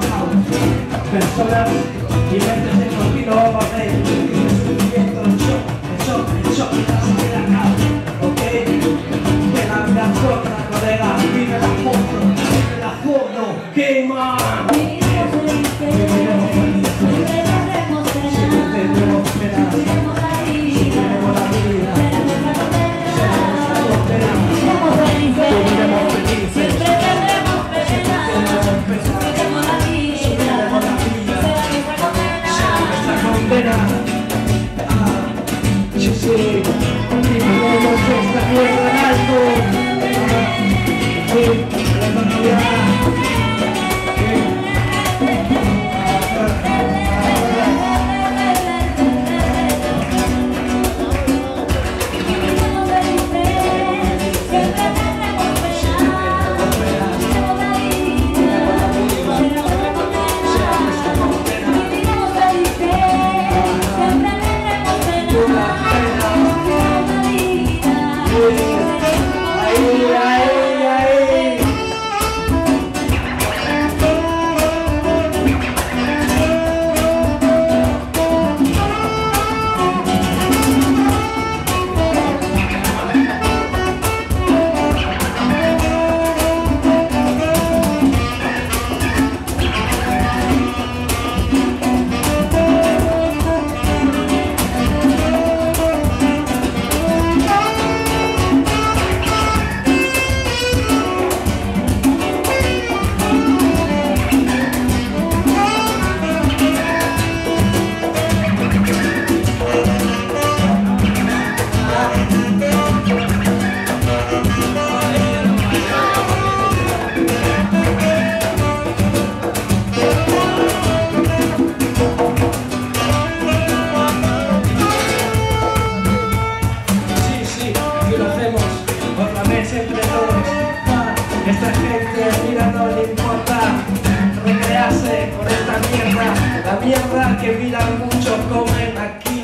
personas y mentes en los el sentimiento, el shock, el shock, el la sociedad.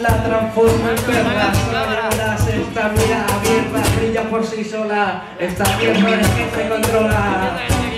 la transforma en perra Las esta mira abierta brilla por sí sola. Esta pierna es que se controla.